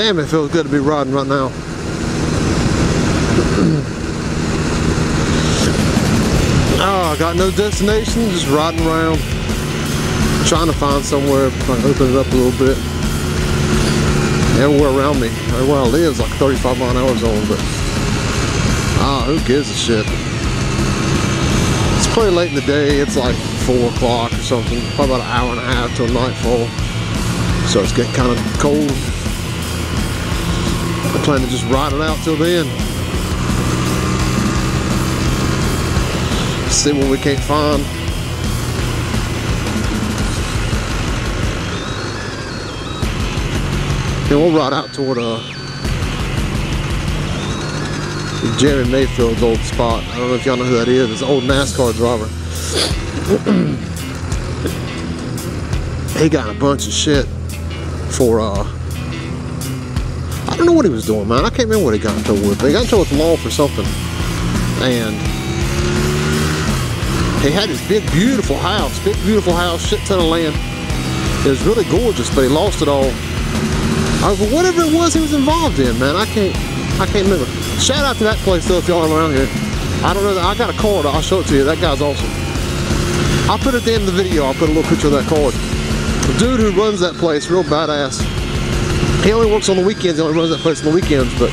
Damn, it feels good to be riding right now. oh, I got no destination, just riding around. Trying to find somewhere, open it up a little bit. Everywhere around me, everywhere I live is like 35 mile an hour zone, but ah, who gives a shit? It's pretty late in the day, it's like 4 o'clock or something, probably about an hour and a half till nightfall. So it's getting kind of cold. I plan to just ride it out till then. See what we can't find. Then we'll ride out toward uh, Jerry Mayfield's old spot. I don't know if y'all know who that is. It's an old NASCAR driver. he got a bunch of shit for uh don't know what he was doing, man. I can't remember what he got into with. He got into with law for something. And he had this big, beautiful house. Big, beautiful house, shit ton of land. It was really gorgeous, but he lost it all uh, whatever it was he was involved in, man. I can't, I can't remember. Shout out to that place though if y'all are around here. I don't know. I got a card. I'll show it to you. That guy's awesome. I'll put it at the end of the video. I'll put a little picture of that card. The dude who runs that place, real badass. He only works on the weekends. He only runs that place on the weekends, but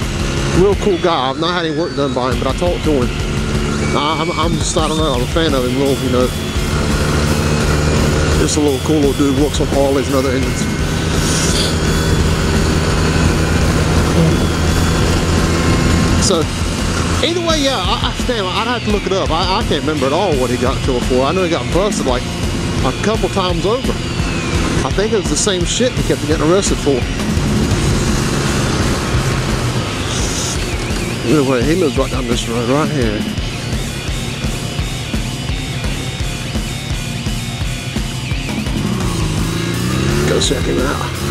real cool guy. I've not had any work done by him, but I talked to him. I'm, I'm just, I don't know. I'm a fan of him. Little, you know, just a little cool little dude. Works on Harleys and other engines. So either way, yeah, I, I, damn, I'd have to look it up. I, I can't remember at all what he got killed for. I know he got busted like a couple times over. I think it was the same shit he kept getting arrested for. Anyway, he lives right down this road right here. Go check him out.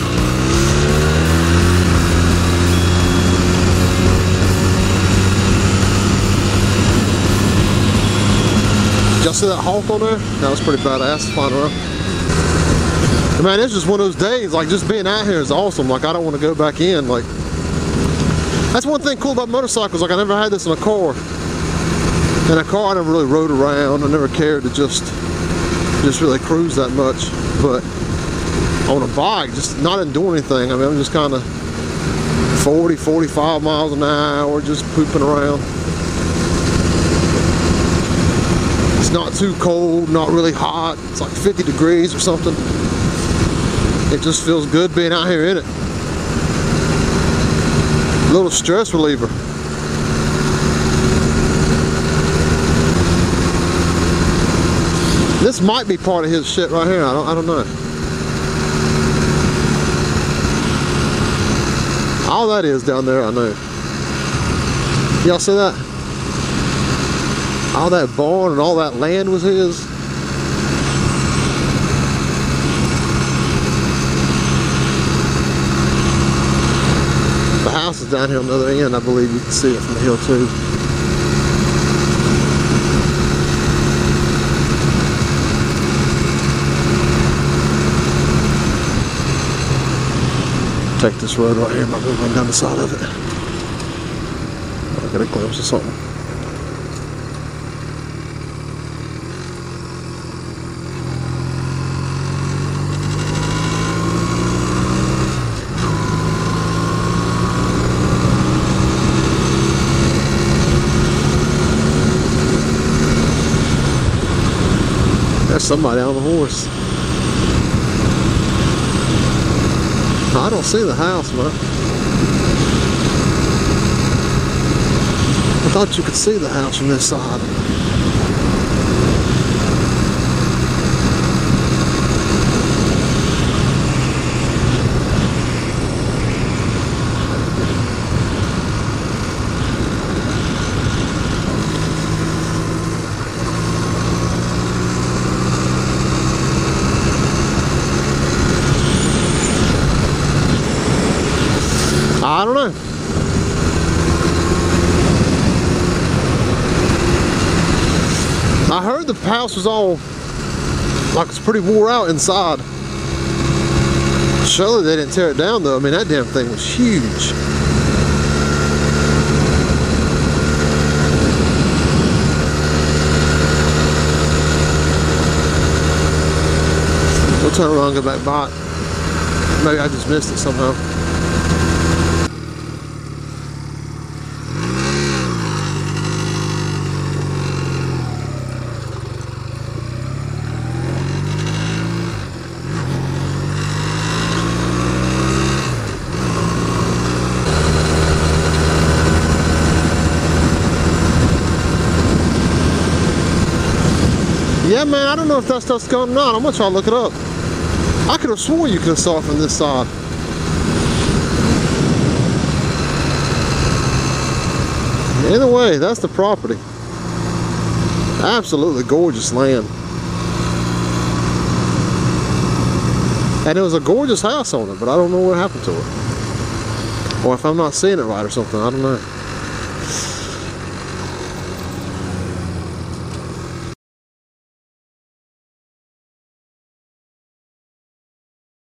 Y'all see that Hulk on there? That was pretty badass flying around. man, it's just one of those days, like just being out here is awesome. Like I don't want to go back in. Like that's one thing cool about motorcycles. Like I never had this in a car. In a car I never really rode around. I never cared to just just really cruise that much. But on a bike, just not doing anything. I mean I'm just kinda 40, 45 miles an hour, just pooping around. It's not too cold, not really hot. It's like 50 degrees or something. It just feels good being out here in it. Little stress reliever. This might be part of his shit right here. I don't, I don't know. All that is down there, I know. Y'all see that? all that barn and all that land was his. House is down here on the other end. I believe you can see it from the hill too. Take this road right here. Going to run down the side of it. I got a glimpse of something. Somebody on the horse. I don't see the house, man. I thought you could see the house from this side. I don't know. I heard the house was all like it's pretty wore out inside. Surely they didn't tear it down though. I mean, that damn thing was huge. We'll turn around and go back by it. Maybe I just missed it somehow. Yeah, man, I don't know if that stuff's or not. I'm gonna try to look it up. I could have swore you could have saw it from this side. Either way, that's the property. Absolutely gorgeous land. And it was a gorgeous house on it, but I don't know what happened to it. Or if I'm not seeing it right or something, I don't know.